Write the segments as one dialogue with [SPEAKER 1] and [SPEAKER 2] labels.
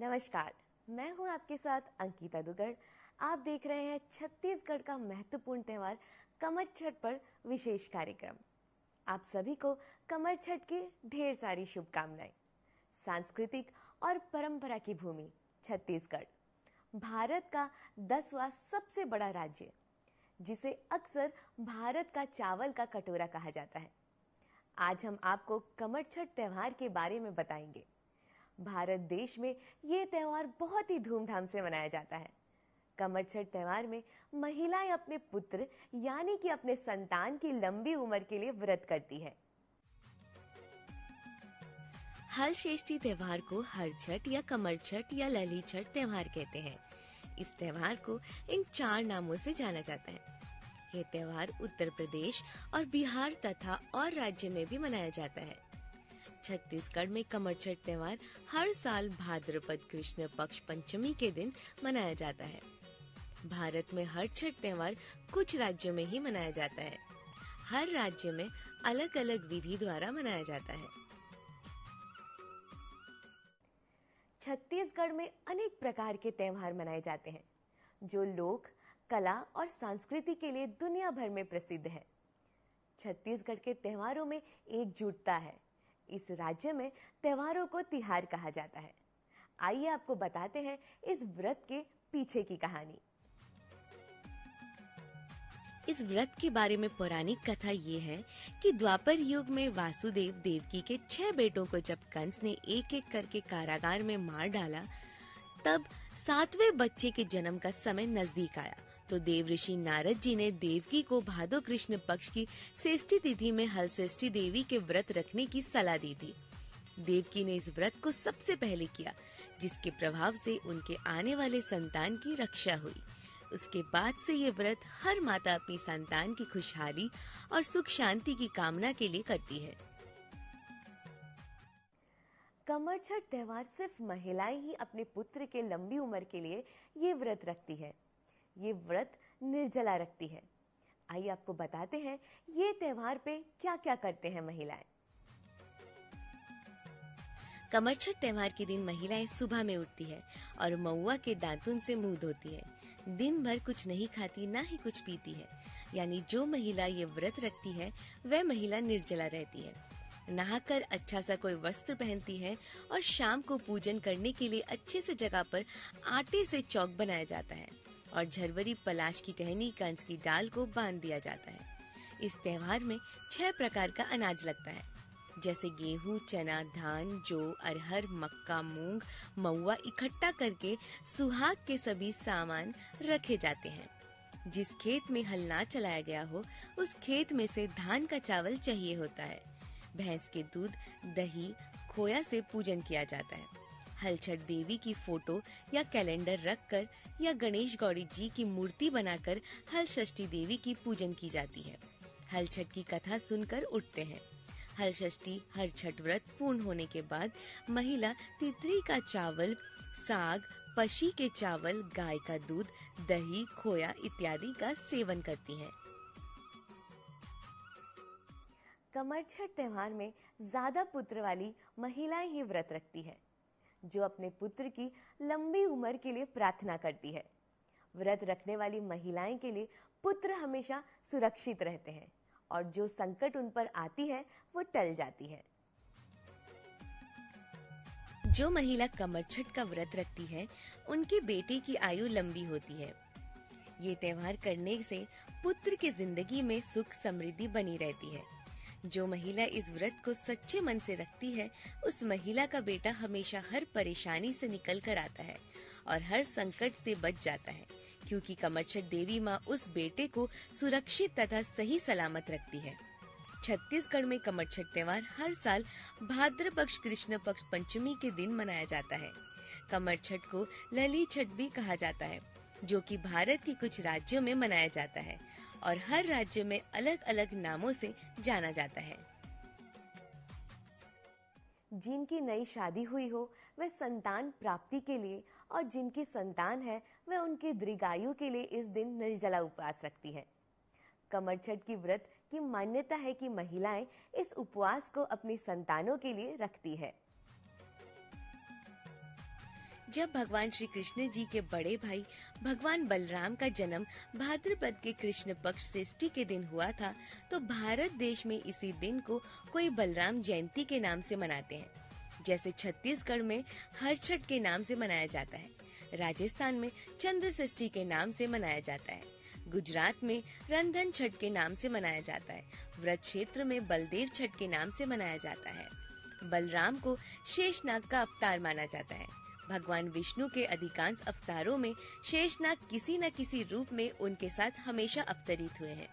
[SPEAKER 1] नमस्कार, मैं हूँ आपके साथ अंकिता दुगड़ आप देख रहे हैं छत्तीसगढ़ का महत्वपूर्ण त्यौहार, कमर छठ पर विशेष कार्यक्रम। आप सभी को कमर छठ की ढेर सारी शुभकामनाएँ। सांस्कृतिक और परंपरा की भूमि, छत्तीसगढ़, भारत का दसवां सबसे बड़ा राज्य, जिसे अक्सर भारत का चावल का कटोरा कहा जाता है। आज हम आपको कमर छठ त्यौहार के बारे में बताएँगे। भारत देश में ये त्यौहार बहुत ही धूमधाम से मनाया जाता है। कमर छठ त्यौहार में महिलाएँ अपने पुत्र, यानी कि अपने संतान की लंबी उम्र के लिए व्रत करती है।
[SPEAKER 2] हर श्रेष्ठी त्यौहार को हर छठ या कमर छठ या लली छठ त्योहार कहते हैं। इस त्योहार को इन चार नामों से जाना जाता है। ये त्योहार उत्तर प्रदेश और बिहार तथा और राज्य में भी मनाया जाता है। छत्तीसगढ़ में कमर छठ त्योहार हर साल भाद्रपद कृष्ण पक्ष पंचमी के दिन मनाया जाता है। भारत में हर छठ त्योहार कुछ राज्यों में ही मनाया जाता है। हर राज्य में अलग अलग विधि द्वारा मनाया जाता है।
[SPEAKER 1] छत्तीसगढ़ में अनेक प्रकार के त्योहार मनाए जाते हैं, जो लोक, कला और संस्कृति के लिए दुनिया भर में प्रसिद्ध है। छत्तीसगढ़ के त्योहारों में एकजुटता है इस राज्य में त्योहारों को तिहार कहा जाता है। आइए आपको बताते हैं इस व्रत के पीछे की कहानी।
[SPEAKER 2] इस व्रत के बारे में पौराणिक कथा ये है कि द्वापर युग में वासुदेव देवकी के छह बेटों को जब कंस ने एक एक करके कारागार में मार डाला, तब सातवें बच्चे के जन्म का समय नज़दीक आया। तो देव ऋषि नारद जी ने देवकी को भादो कृष्ण पक्ष की श्रेष्ठी तिथि में हलश्रेष्ठी देवी के व्रत रखने की सलाह दी थी। देवकी ने इस व्रत को सबसे पहले किया, जिसके प्रभाव से उनके आने वाले संतान की रक्षा हुई। उसके बाद से ये व्रत हर माता अपनी संतान की खुशहाली और सुख शांति की कामना के लिए करती है।
[SPEAKER 1] कमर छठ त्योहार सिर्फ़ महिलाएँ ही अपने पुत्र के लंबी उम्र के लिए ये व्रत रखती है। ये व्रत निर्जला रखती है। आइए आपको बताते हैं ये त्योहार पे क्या क्या करते हैं महिलाएँ।
[SPEAKER 2] कमर छठ त्योहार के दिन महिलाएँ सुबह में उठती है और महुआ के दातुन से मुँह धोती है। दिन भर कुछ नहीं खाती, ना ही कुछ पीती है। यानी जो महिला ये व्रत रखती है, वह महिला निर्जला रहती है। नहाकर अच्छा सा कोई वस्त्र पहनती है और शाम को पूजन करने के लिए अच्छे से जगह पर आटे से चौक बनाया जाता है। और झरवरी पलाश की टहनी कंस की डाल को बाँध दिया जाता है। इस त्योहार में छह प्रकार का अनाज लगता है। जैसे गेहूँ, चना धान जो अरहर मक्का मूंग महुआ इकट्ठा करके सुहाग के सभी सामान रखे जाते हैं। जिस खेत में हल ना चलाया गया हो उस खेत में से धान का चावल चाहिए होता है। भैंस के दूध दही खोया से पूजन किया जाता है। हलछठ देवी की फ़ोटो या कैलेंडर रखकर या गणेश गौरी जी की मूर्ति बनाकर हल षष्ठी देवी की पूजन की जाती है। हलछठ की कथा सुनकर उठते हैं। हल षष्ठी, हर छठ व्रत पूर्ण होने के बाद महिला तितरी का चावल, साग, पशी के चावल, गाय का दूध, दही, खोया इत्यादि का सेवन करती हैं।
[SPEAKER 1] कमर छठ त्योहार में ज़्यादा पुत्र वाली महिलाएँ ही व्रत रखती है। जो अपने पुत्र की लंबी उम्र के लिए प्रार्थना करती है। व्रत रखने वाली महिलाएँ के लिए पुत्र हमेशा सुरक्षित रहते हैं और जो संकट उन पर आती है, वो टल जाती है।
[SPEAKER 2] जो महिला कमर छठ का व्रत रखती है, उनके बेटे की आयु लंबी होती है। ये त्योहार करने से पुत्र की ज़िंदगी में सुख समृद्धि बनी रहती है। जो महिला इस व्रत को सच्चे मन से रखती है, उस महिला का बेटा हमेशा हर परेशानी से निकल कर आता है और हर संकट से बच जाता है, क्योंकि कमरछठ देवी माँ उस बेटे को सुरक्षित तथा सही सलामत रखती है। छत्तीसगढ़ में कमरछठ त्योहार हर साल भाद्र पक्ष, कृष्ण पक्ष, पंचमी के दिन मनाया जाता है। कमर छठ को लली छठ भी कहा जाता है, जो कि भारत के कुछ राज्यों में मनाया जाता है। और हर राज्य में अलग अलग नामों से जाना जाता है।
[SPEAKER 1] जिनकी नई शादी हुई हो, वह संतान प्राप्ति के लिए, और जिनकी संतान है, वह उनकी दीर्घायु के लिए इस दिन निर्जला उपवास रखती है। कमर छठ की व्रत की मान्यता है कि महिलाएँ इस उपवास को अपनी संतानों के लिए रखती है।
[SPEAKER 2] जब भगवान श्री कृष्ण जी के बड़े भाई भगवान बलराम का जन्म भाद्रपद के कृष्ण पक्ष षष्ठी के दिन हुआ था तो भारत देश में इसी दिन को कोई बलराम जयंती के नाम से मनाते हैं, जैसे छत्तीसगढ़ में हर छठ के नाम से मनाया जाता है, राजस्थान में चंद्र षष्ठी के नाम से मनाया जाता है, गुजरात में रंधन छठ के नाम से मनाया जाता है, व्रत क्षेत्र में बलदेव छठ के नाम से मनाया जाता है। बलराम को शेषनाग का अवतार माना जाता है। भगवान विष्णु के अधिकांश अवतारों में शेषनाग किसी न किसी रूप में उनके साथ हमेशा अवतरित हुए हैं।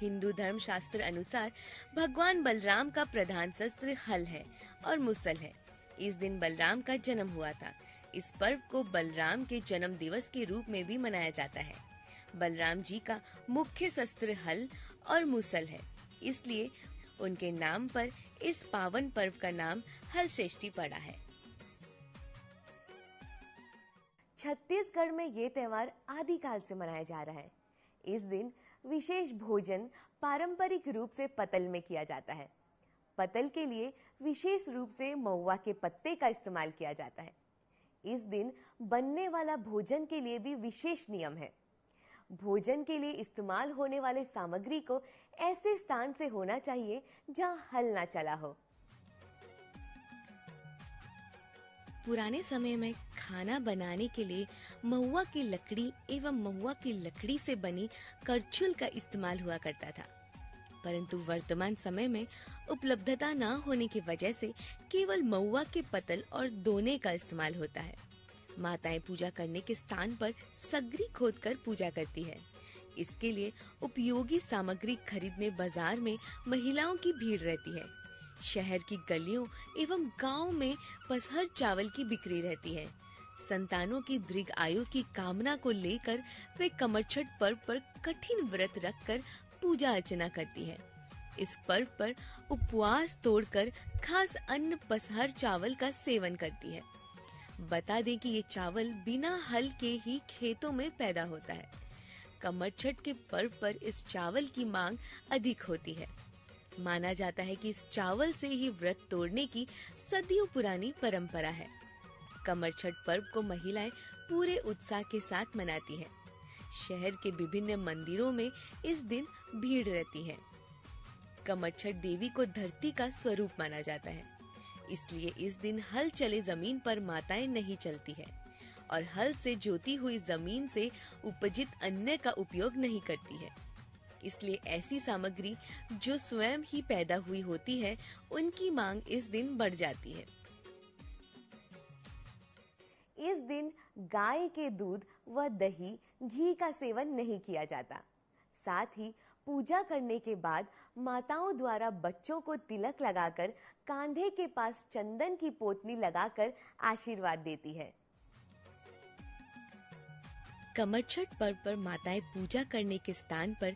[SPEAKER 2] हिंदू धर्म शास्त्र अनुसार भगवान बलराम का प्रधान शस्त्र हल है और मुसल है। इस दिन बलराम का जन्म हुआ था। इस पर्व को बलराम के जन्म दिवस के रूप में भी मनाया जाता है। बलराम जी का मुख्य शस्त्र हल और मुसल है। इसलिए उनके नाम पर इस पावन पर्व का नाम हल श्रेष्ठी पड़ा है।
[SPEAKER 1] छत्तीसगढ़ में ये त्योहार आदिकाल से मनाया जा रहा है। इस दिन विशेष भोजन पारंपरिक रूप से पतल में किया जाता है। पतल के लिए विशेष रूप से महुआ के पत्ते का इस्तेमाल किया जाता है। इस दिन बनने वाला भोजन के लिए भी विशेष नियम है। भोजन के लिए इस्तेमाल होने वाले सामग्री को ऐसे स्थान से होना चाहिए जहाँ हल ना चला हो।
[SPEAKER 2] पुराने समय में खाना बनाने के लिए महुआ की लकड़ी एवं महुआ की लकड़ी से बनी करछुल का इस्तेमाल हुआ करता था। परंतु वर्तमान समय में उपलब्धता न होने की वजह से केवल महुआ के पतल और दोने का इस्तेमाल होता है। माताएँ पूजा करने के स्थान पर सगरी खोदकर पूजा करती है। इसके लिए उपयोगी सामग्री खरीदने बाज़ार में महिलाओं की भीड़ रहती है। शहर की गलियों एवं गाँव में पसहर चावल की बिक्री रहती है। संतानों की दीर्घ आयु की कामना को लेकर वे कमरछठ पर्व पर कठिन व्रत रखकर पूजा अर्चना करती है। इस पर्व पर उपवास तोड़कर खास अन्न पसहर चावल का सेवन करती है। बता दें कि ये चावल बिना हल के ही खेतों में पैदा होता है। कमर छठ के पर्व पर इस चावल की मांग अधिक होती है। माना जाता है कि इस चावल से ही व्रत तोड़ने की सदियों पुरानी परंपरा है। कमर छठ पर्व को महिलाएँ पूरे उत्साह के साथ मनाती हैं। शहर के विभिन्न मंदिरों में इस दिन भीड़ रहती है। कमर छठ देवी को धरती का स्वरूप माना जाता है। इसलिए इस दिन हल चले ज़मीन पर माताएँ नहीं चलती है और हल से जोती हुई ज़मीन से उपजित अन्य का उपयोग नहीं करती है। इसलिए ऐसी सामग्री जो स्वयं ही पैदा हुई होती है, उनकी मांग इस दिन बढ़ जाती है।
[SPEAKER 1] इस दिन गाय के दूध व दही, घी का सेवन नहीं किया जाता। साथ ही पूजा करने के बाद माताओं द्वारा बच्चों को तिलक लगाकर, कांधे के पास चंदन की पोतनी लगाकर आशीर्वाद देती है।
[SPEAKER 2] कमरछठ पर्व पर माताएँ पूजा करने के स्थान पर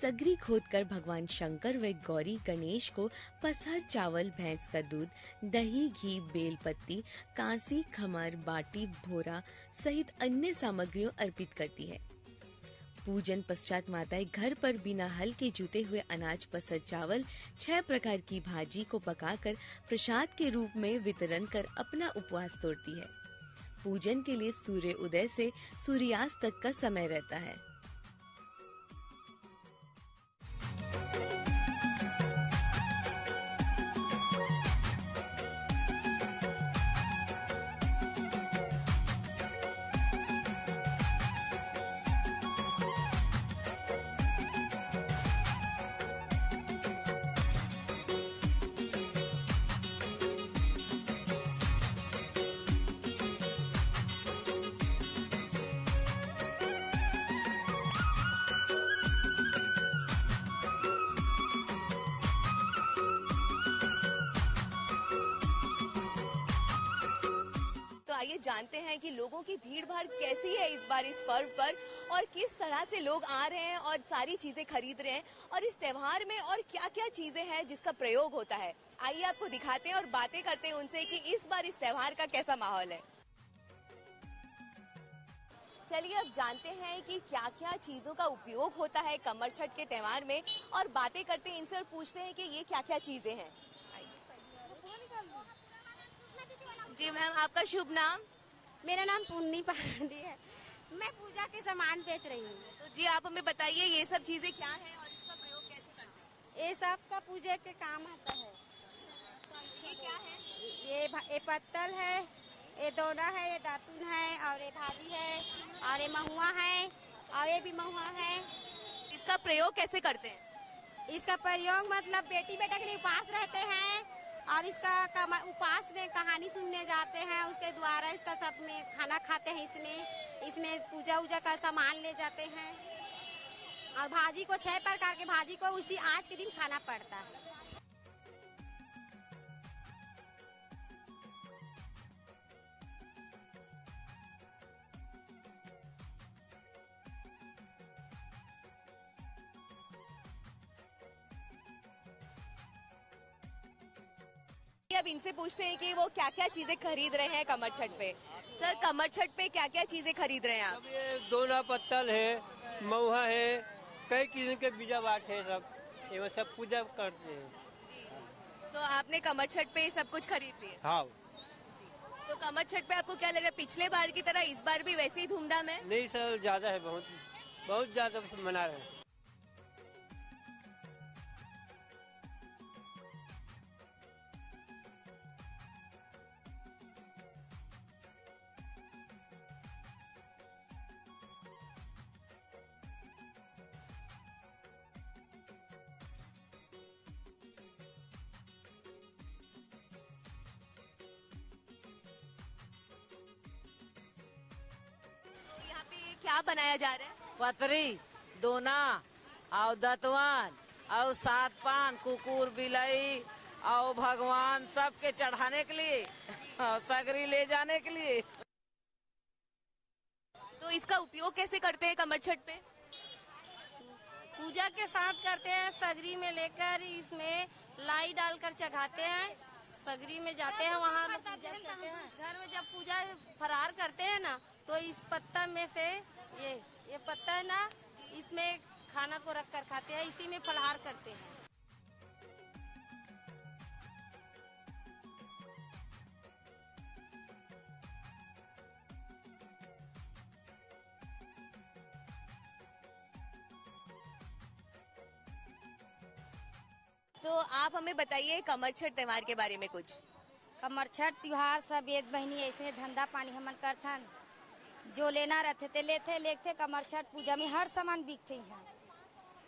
[SPEAKER 2] सगरी खोदकर भगवान शंकर व गौरी गणेश को पसहर चावल, भैंस का दूध, दही, घी बेलपत्ती कांसी, खमर, बाटी, भोरा सहित अन्य सामग्रियों अर्पित करती है। पूजन पश्चात माताएँ घर पर बिना हल के जूते हुए अनाज पसर चावल, छह प्रकार की भाजी को पकाकर प्रसाद के रूप में वितरण कर अपना उपवास तोड़ती है। पूजन के लिए सूर्य उदय से सूर्यास्त तक का समय रहता है।
[SPEAKER 1] जानते हैं कि लोगों की भीड़ भाड़ कैसी है इस बार इस पर्व पर और किस तरह से लोग आ रहे हैं और सारी चीज़ें खरीद रहे हैं और इस त्योहार में और क्या क्या चीज़ें हैं जिसका प्रयोग होता है। आइए आपको दिखाते हैं और बातें करते हैं उनसे कि इस बार इस त्योहार का कैसा माहौल है। चलिए अब जानते हैं कि क्या क्या चीज़ों का उपयोग होता है कमर छठ के त्योहार में और बातें करते हैं इनसे और पूछते हैं कि ये क्या क्या चीज़ें हैं। जी मैम आपका शुभ नाम?
[SPEAKER 3] मेरा नाम पुन्नी पांडे है। मैं पूजा के सामान बेच रही हूँ।
[SPEAKER 1] तो जी आप हमें बताइए ये सब चीज़ें क्या है और इसका प्रयोग कैसे करते हैं?
[SPEAKER 3] ये सब का पूजे के काम आता है।
[SPEAKER 1] ये क्या है?
[SPEAKER 3] ये ये पत्तल है ये दोना है ये दातुन है और ये भाजी है और ये महुआ है और ये भी महुआ है।
[SPEAKER 1] इसका प्रयोग कैसे करते हैं?
[SPEAKER 3] इसका प्रयोग मतलब बेटी बेटा के लिए उपास रहते हैं और इसका उपास में कहानी सुनने जाते हैं, उसके द्वारा इसका सब में खाना खाते हैं, इसमें इसमें पूजा उजा का सामान ले जाते हैं। और भाजी को छह प्रकार के भाजी को उसी आज के दिन खाना पड़ता है।
[SPEAKER 1] अब इनसे पूछते हैं कि वो क्या क्या चीज़ें खरीद रहे हैं कमर छठ पे। सर कमर छठ पे क्या क्या चीज़ें खरीद रहे हैं आप?
[SPEAKER 4] ये दोना पत्तल है मऊहा है कई किस्म के बीजा बाट है सब। ये सब पूजा करते हैं।
[SPEAKER 1] तो आपने कमर छठ पे सब कुछ खरीद लिया
[SPEAKER 4] हाँ।
[SPEAKER 1] तो कमर छठ पे आपको क्या लग रहा है पिछले बार की तरह इस बार भी वैसे ही धूमधाम है?
[SPEAKER 4] नहीं सर ज़्यादा है बहुत। बहुत ज़्यादा मना रहे हैं।
[SPEAKER 1] क्या बनाया जा रहा है?
[SPEAKER 5] पतरी दोना और दतवन और सात पान कुकुर बिलई और भगवान सबके चढ़ाने के लिए और सगरी ले जाने के लिए।
[SPEAKER 1] तो इसका उपयोग कैसे करते हैं कमर छठ पे?
[SPEAKER 6] पूजा के साथ करते हैं सगरी में लेकर इसमें लाई डालकर चढ़ाते हैं सगरी में जाते हैं वहाँ घर में जब पूजा फरार करते हैं ना तो इस पत्ता में से ये ये पत्ता है ना इसमें खाना को रख कर खाते हैं इसी में फलहार करते हैं।
[SPEAKER 1] तो आप हमें बताइए कमर छठ त्योहार के बारे में कुछ।
[SPEAKER 3] कमर छठ त्योहार सब एक बहनी ऐसे धंधा पानी हमन करथन। जो लेना रहते थे लेते लेते कमर छठ पूजा में हर सामान बिकते हैं।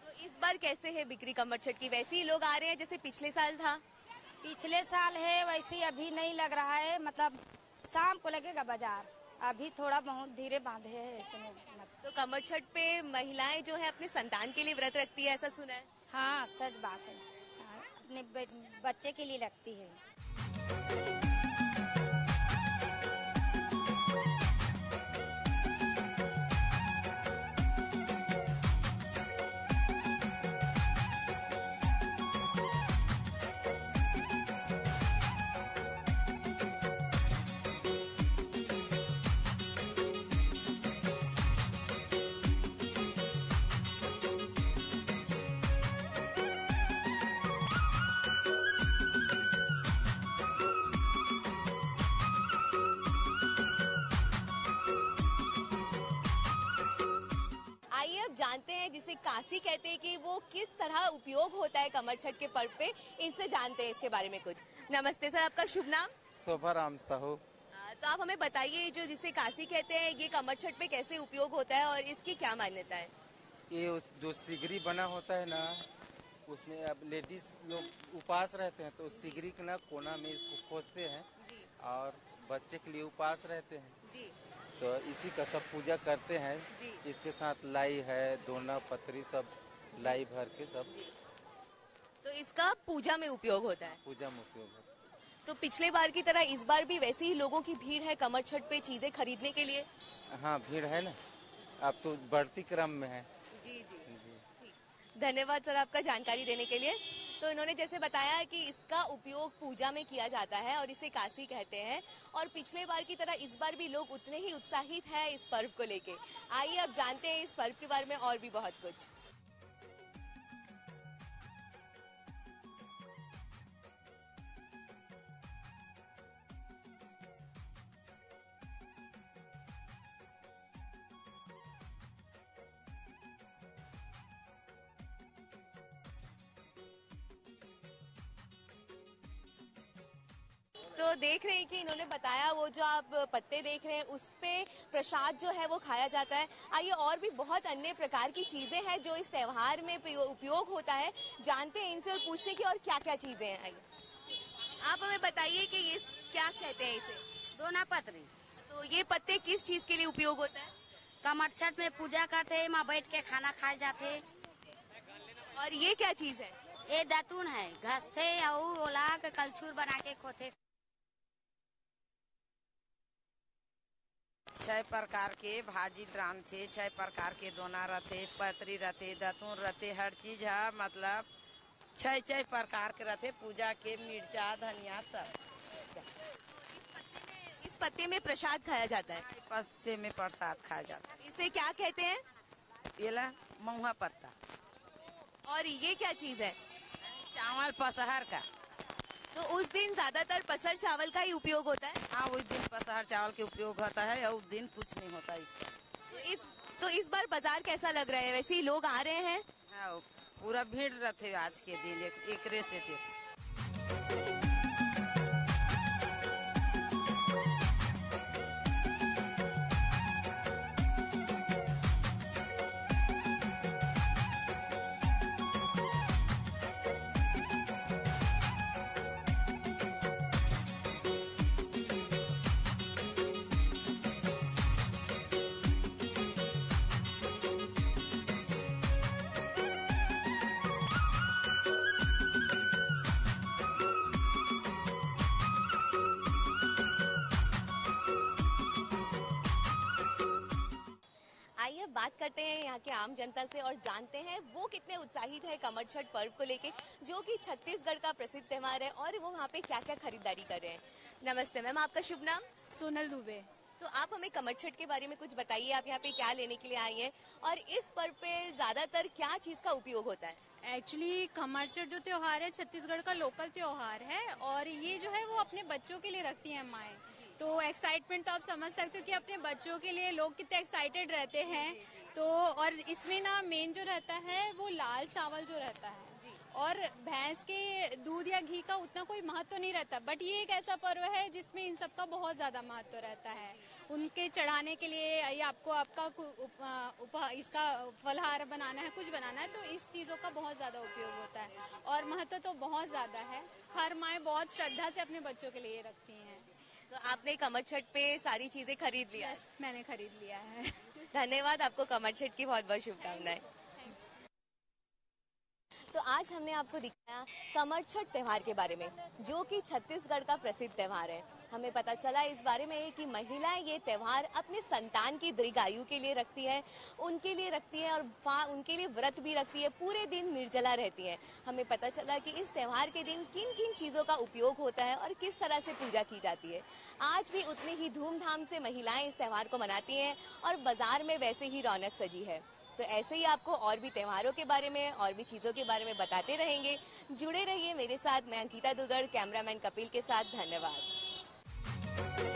[SPEAKER 1] तो इस बार कैसे है बिक्री कमर छठ की? वैसे ही लोग आ रहे हैं जैसे पिछले साल था।
[SPEAKER 3] पिछले साल है वैसे अभी नहीं लग रहा है मतलब शाम को लगेगा बाज़ार। अभी थोड़ा बहुत धीरे बांधे है ऐसे में
[SPEAKER 1] तो कमर छठ पे महिलाएँ जो है अपने संतान के लिए व्रत रखती है ऐसा सुना है?
[SPEAKER 3] हाँ सच बात है। हाँ, अपने बच्चे के लिए लगती है।
[SPEAKER 1] जानते हैं जिसे काशी कहते हैं कि वो किस तरह उपयोग होता है कमर छठ के पर्व पे इनसे जानते हैं इसके बारे में कुछ। नमस्ते सर आपका शुभ नाम?
[SPEAKER 7] शोभाराम साहू।
[SPEAKER 1] तो आप हमें बताइए जो जिसे काशी कहते हैं ये कमर छठ पे कैसे उपयोग होता है और इसकी क्या मान्यता है?
[SPEAKER 7] ये उस जो सिगरी बना होता है ना उसमें अब लेडीज़ लोग उपास रहते हैं तो उस सिगरी के ना कोना में इसको खोजते हैं
[SPEAKER 1] जी।
[SPEAKER 7] और बच्चे के लिए उपास रहते हैं।
[SPEAKER 1] जी।
[SPEAKER 7] तो इसी का सब पूजा करते हैं। इसके साथ लाई है दोना पथरी सब लाई भर के सब।
[SPEAKER 1] तो इसका पूजा में उपयोग होता है?
[SPEAKER 7] पूजा में उपयोग होता है।
[SPEAKER 1] तो पिछले बार की तरह इस बार भी वैसे ही लोगों की भीड़ है कमर छठ पे चीज़ें खरीदने के लिए?
[SPEAKER 7] हाँ भीड़ है ना। अब तो बढ़ती क्रम में है।
[SPEAKER 1] जी जी।
[SPEAKER 7] जी।
[SPEAKER 1] धन्यवाद सर आपका जानकारी देने के लिए। तो इन्होंने जैसे बताया कि इसका उपयोग पूजा में किया जाता है और इसे काशी कहते हैं। और पिछले बार की तरह इस बार भी लोग उतने ही उत्साहित हैं इस पर्व को लेके। आइए, अब जानते हैं इस पर्व के बारे में और भी बहुत कुछ। तो देख रहे हैं कि इन्होंने बताया वो जो आप पत्ते देख रहे हैं उस पे प्रसाद जो है वो खाया जाता है। आइए और भी बहुत अन्य प्रकार की चीज़ें हैं जो इस त्योहार में उपयोग होता है। जानते हैं इनसे और पूछते हैं कि और क्या क्या चीज़ें हैं आइए। आप हमें बताइए कि ये क्या कहते हैं इसे?
[SPEAKER 6] दोना पत्री।
[SPEAKER 1] तो ये पत्ते किस चीज़ के लिए उपयोग होता है?
[SPEAKER 6] कमर छठ में पूजा करते है वहाँ बैठ के खाना खाए जाते
[SPEAKER 1] और ये क्या चीज़ है?
[SPEAKER 6] ये दतून है घसते और ओला के कलछुर बना के खोते।
[SPEAKER 8] छह प्रकार के भाजी ड्राम थे छह प्रकार के दोना रहते पतरी रहते दतून रहते हर चीज़ है मतलब छह छह प्रकार के रहते पूजा के मिर्चा धनिया सब।
[SPEAKER 1] इस पत्ते में प्रसाद खाया जाता है?
[SPEAKER 8] पत्ते में प्रसाद खाया जाता है।
[SPEAKER 1] इसे क्या कहते हैं
[SPEAKER 8] है? ये ला महुआ पत्ता।
[SPEAKER 1] और ये क्या चीज़ है?
[SPEAKER 8] चावल पसहर का।
[SPEAKER 1] तो उस दिन ज़्यादातर पसर चावल का ही उपयोग होता है?
[SPEAKER 8] हाँ उस दिन पसहर चावल के उपयोग होता है और उस दिन कुछ नहीं होता इसका
[SPEAKER 1] तो इस तो इस बार बाज़ार कैसा लग रहा है? वैसे ही लोग आ रहे हैं।
[SPEAKER 8] हाँ, पूरा भीड़ रहते आज के दिन एक, एकरे से थे
[SPEAKER 1] बात करते हैं यहाँ के आम जनता से और जानते हैं वो कितने उत्साहित है कमर छठ पर्व को लेके जो कि छत्तीसगढ़ का प्रसिद्ध त्यौहार है और वो वहाँ पे क्या क्या खरीदारी कर रहे हैं। नमस्ते मैम आपका शुभ नाम?
[SPEAKER 9] सोनल दुबे।
[SPEAKER 1] तो आप हमें कमर छठ के बारे में कुछ बताइए आप यहाँ पे क्या लेने के लिए आई है और इस पर्व पे ज़्यादातर क्या चीज़ का उपयोग होता है?
[SPEAKER 9] एक्चुअली कमर छठ जो त्योहार है छत्तीसगढ़ का लोकल त्योहार है और ये जो है वो अपने बच्चों के लिए रखती है माएँ। तो एक्साइटमेंट तो आप समझ सकते हो कि अपने बच्चों के लिए लोग कितने एक्साइटेड रहते हैं। तो और इसमें ना मेन जो रहता है वो लाल चावल जो रहता है। और भैंस के दूध या घी का उतना कोई महत्व तो नहीं रहता। बट ये एक ऐसा पर्व है जिसमें इन सब का बहुत ज़्यादा महत्व तो रहता है। उनके चढ़ाने के लिए या आपको आपका उप, उपा- इसका फलहार बनाना है कुछ बनाना है तो इस चीज़ों का बहुत ज़्यादा उपयोग होता है। और महत्व तो बहुत ज़्यादा है। हर माए बहुत श्रद्धा से अपने बच्चों के लिए रखती हैं।
[SPEAKER 1] तो आपने कमर छठ पे सारी चीज़ें खरीद लिया?
[SPEAKER 9] yes, मैंने खरीद लिया है।
[SPEAKER 1] धन्यवाद आपको कमर छठ की बहुत बहुत शुभकामनाएँ। तो आज हमने आपको दिखाया कमर छठ त्योहार के बारे में जो कि छत्तीसगढ़ का प्रसिद्ध त्योहार है। हमें पता चला इस बारे में कि महिलाएँ ये त्यौहार अपने संतान की दीर्घायु के लिए रखती है, उनके लिए रखती है और उनके लिए व्रत भी रखती है, पूरे दिन निर्जला रहती है। हमें पता चला कि इस त्यौहार के दिन किन किन चीज़ों का उपयोग होता है और किस तरह से पूजा की जाती है। आज भी उतनी ही धूमधाम से महिलाएँ इस त्यौहार को मनाती हैं और बाज़ार में वैसे ही रौनक सजी है। तो ऐसे ही आपको और भी त्योहारों के बारे में, और भी चीज़ों के बारे में बताते रहेंगे। जुड़े रहिए मेरे साथ, मैं अंकिता दुगड़ कैमरामैन कपिल के साथ। धन्यवाद। Thank you.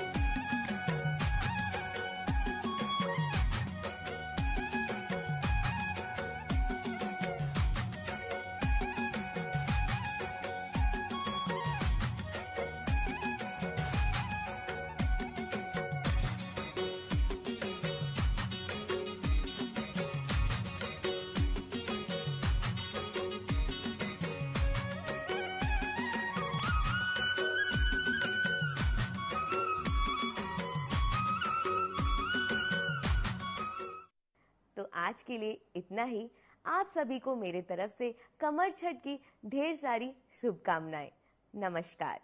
[SPEAKER 1] आज के लिए इतना ही। आप सभी को मेरे तरफ़ से कमर छठ की ढेर सारी शुभकामनाएँ। नमस्कार।